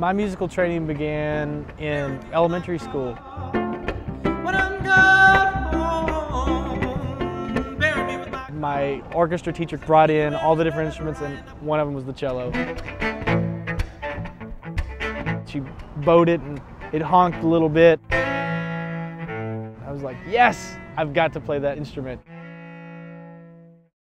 My musical training began in elementary school. My orchestra teacher brought in all the different instruments and one of them was the cello. She bowed it and it honked a little bit. I was like, yes, I've got to play that instrument.